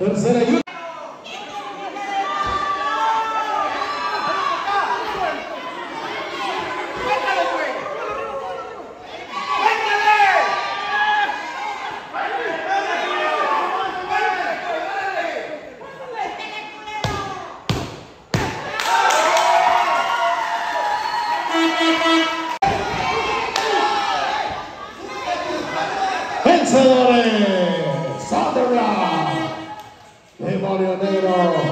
Quando Zeraí Demonio Negro